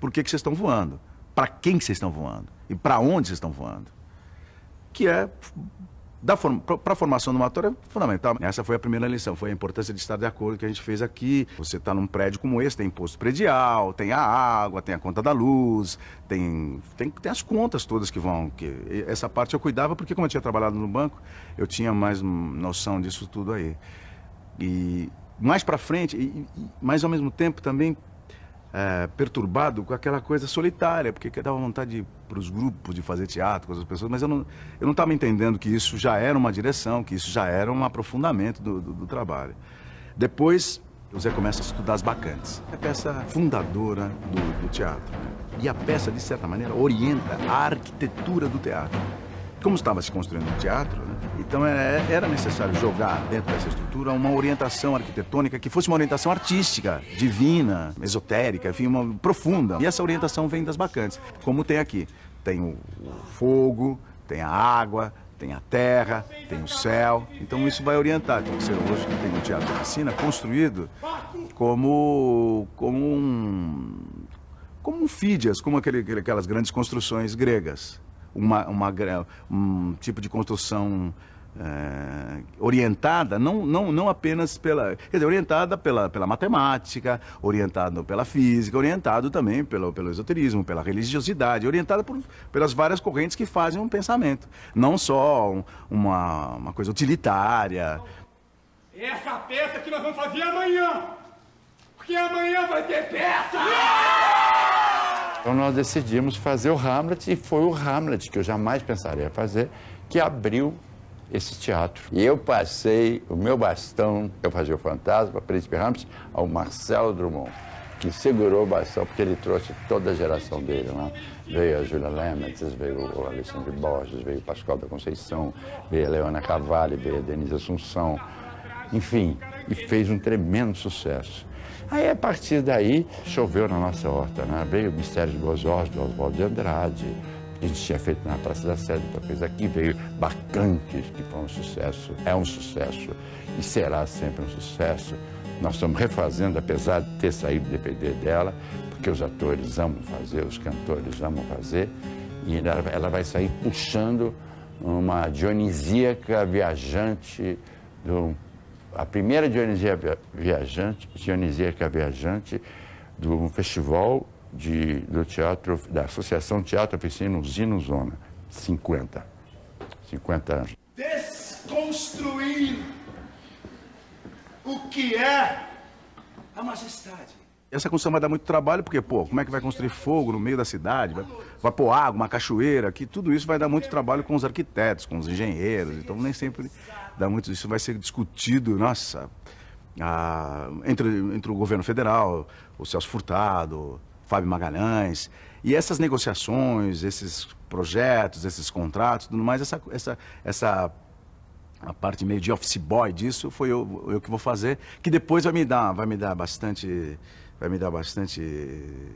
por que, que vocês estão voando. Para quem que vocês estão voando. E para onde vocês estão voando. Que é para a formação do ator é fundamental. Essa foi a primeira lição, foi a importância de estar de acordo que a gente fez aqui. Você está num prédio como esse, tem imposto predial, tem a água, tem a conta da luz, tem, tem, tem as contas todas que vão. Que, essa parte eu cuidava porque, como eu tinha trabalhado no banco, eu tinha mais noção disso tudo aí. E mais para frente, e, e, mas ao mesmo tempo também é, perturbado com aquela coisa solitária, porque dava vontade para os grupos de fazer teatro com as pessoas, mas eu não eu não estava entendendo que isso já era uma direção, que isso já era um aprofundamento do, do, do trabalho. Depois, o Zé começa a estudar as bacantes, é a peça fundadora do, do teatro. E a peça, de certa maneira, orienta a arquitetura do teatro como estava se construindo o teatro, né? Então é, era necessário jogar dentro dessa estrutura uma orientação arquitetônica que fosse uma orientação artística, divina, esotérica, enfim, uma profunda. E essa orientação vem das bacantes, como tem aqui. Tem o, o fogo, tem a água, tem a terra, tem o céu. Então isso vai orientar. Então você hoje tem um teatro de piscina construído como, como um como um Fídias, como aquele, aquelas grandes construções gregas uma, uma, um tipo de construção é, orientada, não, não, não apenas pela. Quer dizer, orientada pela, pela matemática, orientada pela física, orientado também pelo, pelo esoterismo, pela religiosidade, orientada por, pelas várias correntes que fazem um pensamento. Não só um, uma, uma coisa utilitária. Essa peça que nós vamos fazer amanhã! Porque amanhã vai ter peça! Então nós decidimos fazer o Hamlet e foi o Hamlet que eu jamais pensaria fazer que abriu esse teatro. E eu passei o meu bastão, eu fazia o fantasma, Príncipe Hamlet, ao Marcelo Drummond, que segurou o bastão porque ele trouxe toda a geração dele lá. Veio a Julia Lemetz, veio o Alexandre Borges, veio o Pascoal da Conceição, veio a Leona Cavalli, veio a Denise Assunção, enfim, e fez um tremendo sucesso. Aí, a partir daí, choveu na nossa horta, né? Veio o Mistério de Boas Ordens, do Oswaldo de Andrade, que a gente tinha feito na Praça da Sé, depois fez aqui, veio Bacantes, que foi um sucesso, é um sucesso e será sempre um sucesso. Nós estamos refazendo, apesar de ter saído o DVD dela, porque os atores amam fazer, os cantores amam fazer, e ela, vai sair puxando uma dionisíaca viajante do a primeira Dionisia Viajante, Dionisíaca Viajante do festival de, do teatro, da Associação Teatro Oficina Usino Zona, 50. 50 anos. Desconstruir o que é a majestade. Essa construção vai dar muito trabalho, porque, pô, como é que vai construir fogo no meio da cidade? Vai, vai pôr água, uma cachoeira, que tudo isso vai dar muito trabalho com os arquitetos, com os engenheiros, então nem sempre dá muito. Isso vai ser discutido, nossa, a, entre, entre o governo federal, o Celso Furtado, Fábio Magalhães, e essas negociações, esses projetos, esses contratos, tudo mais, essa, essa, essa a parte meio de office boy disso foi eu, eu que vou fazer, que depois vai me dar, vai me dar bastante vai me dar bastante,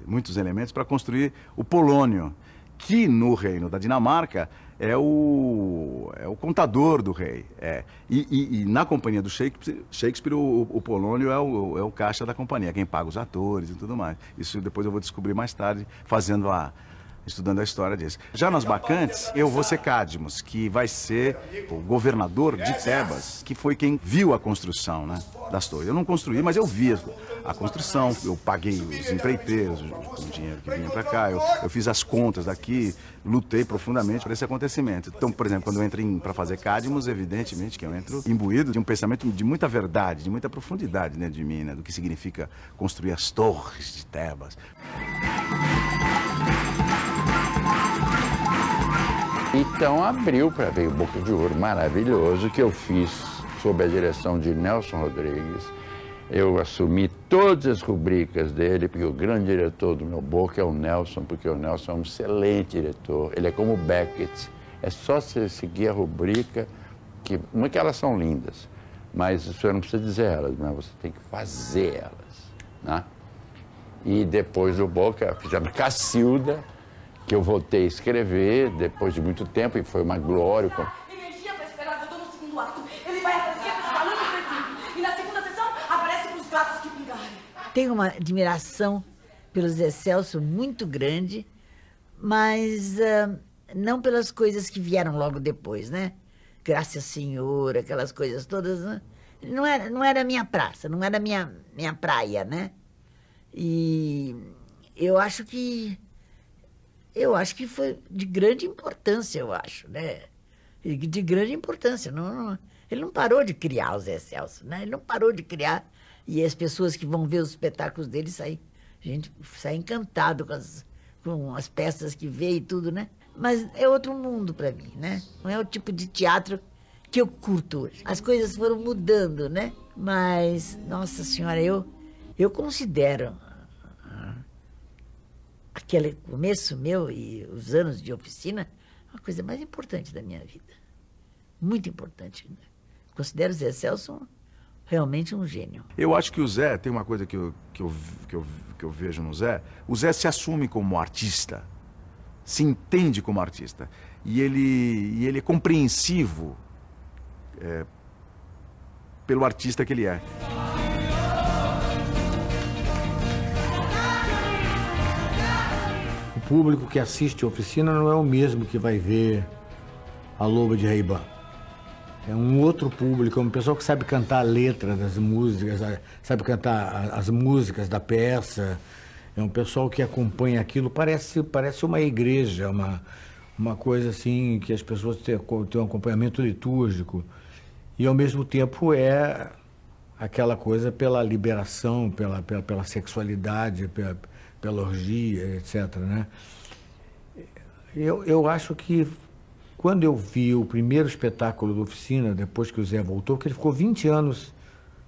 muitos elementos para construir o Polônio, que no reino da Dinamarca é o, é o contador do rei. É. E, e, e na companhia do Shakespeare, Shakespeare o, o Polônio é o, é o caixa da companhia, quem paga os atores e tudo mais. Isso depois eu vou descobrir mais tarde, fazendo a, estudando a história disso. Já nas Bacantes, eu vou ser Cadmus, que vai ser o governador de Tebas, que foi quem viu a construção né, das torres. Eu não construí, mas eu vi a construção, eu paguei os empreiteiros com o dinheiro que vinha para cá, eu, eu, fiz as contas daqui, lutei profundamente por esse acontecimento. Então, por exemplo, quando eu entro para fazer Cadmus, evidentemente que eu entro imbuído de um pensamento de muita verdade, de muita profundidade dentro de mim, né, do que significa construir as torres de Tebas. Então abriu para ver o Boca de Ouro maravilhoso que eu fiz sob a direção de Nelson Rodrigues. Eu assumi todas as rubricas dele, porque o grande diretor do meu Boca é o Nelson, porque o Nelson é um excelente diretor. Ele é como o Beckett. É só você seguir a rubrica, que não é que elas são lindas, mas você não precisa dizer elas, mas você tem que fazer elas. Né? E depois do Boca, fizemos Cacilda, que eu voltei a escrever depois de muito tempo e foi uma glória. Energia para esperar no segundo ato. Ele vai aparecer com os E na segunda sessão aparece com os gatos que pingarem. Tenho uma admiração pelos Zé Celso muito grande, mas uh, não pelas coisas que vieram logo depois, né? Graças Senhor, aquelas coisas todas. Né? Não era, não era minha praça, não era minha, minha praia, né? E eu acho que eu acho que foi de grande importância, eu acho, né? De grande importância. Não, não, ele não parou de criar o Zé Celso, né? Ele não parou de criar. E as pessoas que vão ver os espetáculos dele saem, gente sai encantado com as, com as peças que vê e tudo, né? Mas é outro mundo para mim, né? Não é o tipo de teatro que eu curto hoje. As coisas foram mudando, né? Mas, nossa senhora, eu, eu considero aquele começo meu e os anos de oficina, a coisa mais importante da minha vida. Muito importante. Né? Considero o Zé Celso realmente um gênio. Eu acho que o Zé, tem uma coisa que eu, que eu, que eu, que eu vejo no Zé, o Zé se assume como artista, se entende como artista. E ele, e ele é compreensivo é, pelo artista que ele é. Público que assiste a oficina não é o mesmo que vai ver a Loba de Reiban. É um outro público, é um pessoal que sabe cantar a letra das músicas, sabe cantar as músicas da peça. É um pessoal que acompanha aquilo, parece, parece uma igreja, uma, uma coisa assim que as pessoas têm, têm um acompanhamento litúrgico. E ao mesmo tempo é aquela coisa pela liberação, pela, pela, pela sexualidade, pela, pela orgia, etc. Né? Eu, eu acho que quando eu vi o primeiro espetáculo da oficina, depois que o Zé voltou, que ele ficou 20 anos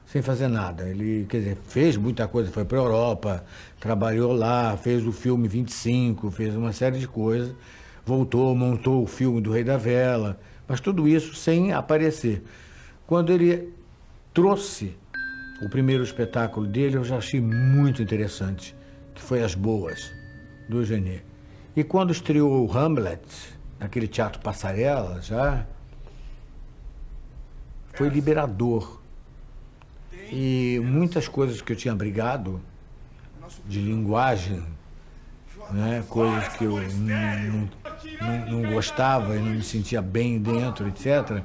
sem fazer nada. Ele, quer dizer, fez muita coisa, foi para a Europa, trabalhou lá, fez o filme 25, fez uma série de coisas, voltou, montou o filme do Rei da Vela, mas tudo isso sem aparecer. Quando ele trouxe o primeiro espetáculo dele, eu já achei muito interessante que foi As Boas, do Eugênie. E quando estreou o Hamlet, naquele teatro Passarela, já foi liberador. E muitas coisas que eu tinha brigado, de linguagem, né, coisas que eu não, não, não gostava e não me sentia bem dentro, etc.,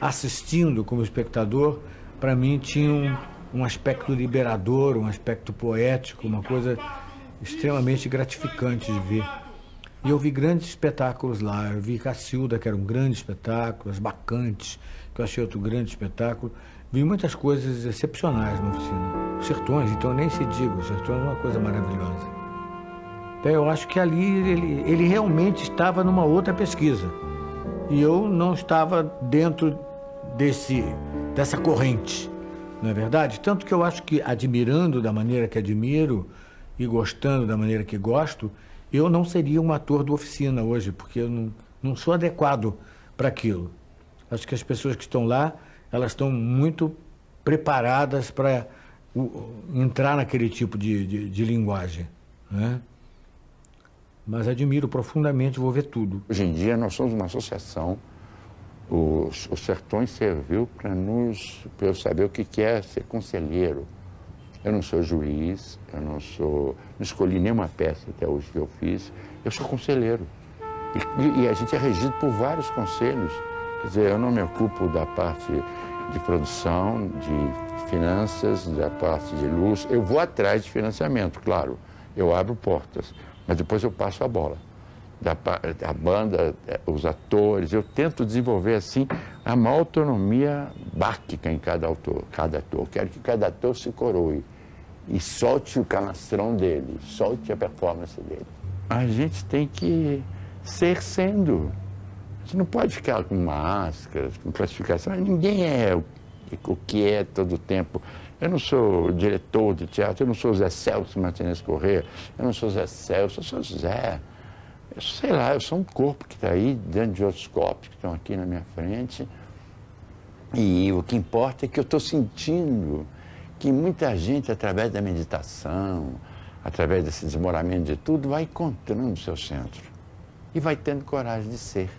assistindo como espectador, para mim tinha um, um aspecto liberador, um aspecto poético, uma coisa extremamente gratificante de ver. E eu vi grandes espetáculos lá. Eu vi Cacilda, que era um grande espetáculo, As Bacantes, que eu achei outro grande espetáculo. Vi muitas coisas excepcionais na oficina. Sertões, então nem se diga, os Sertões é uma coisa maravilhosa. Então eu acho que ali ele, ele realmente estava numa outra pesquisa. E eu não estava dentro desse, dessa corrente, não é verdade? Tanto que eu acho que, admirando da maneira que admiro e gostando da maneira que gosto, eu não seria um ator do oficina hoje, porque eu não, não sou adequado para aquilo. Acho que as pessoas que estão lá, elas estão muito preparadas para entrar naquele tipo de, de, de linguagem. Né? Mas admiro profundamente, vou ver tudo. Hoje em dia nós somos uma associação. Os, os Sertões serviu para nos para eu saber o que, é ser conselheiro. Eu não sou juiz, eu não sou. não escolhi nenhuma peça até hoje que eu fiz. Eu sou conselheiro. E, e a gente é regido por vários conselhos. Quer dizer, eu não me ocupo da parte de produção, de finanças, da parte de luz. Eu vou atrás de financiamento, claro. Eu abro portas mas depois eu passo a bola. Da, a banda, é, os atores, eu tento desenvolver assim a maior autonomia bárquica em cada autor, cada ator. Quero que cada ator se coroe e solte o canastrão dele, solte a performance dele. A gente tem que ser sendo. A gente não pode ficar com máscaras, com classificação. Ninguém é o, o que é todo o tempo. Eu não sou diretor de teatro, eu não sou Zé Celso Martinez Corrêa, eu não sou Zé Celso, eu sou Zé. Eu sei lá, eu sou um corpo que está aí dentro de outros corpos que estão aqui na minha frente. E o que importa é que eu estou sentindo que muita gente, através da meditação, através desse desmoramento de tudo, vai encontrando o seu centro e vai tendo coragem de ser.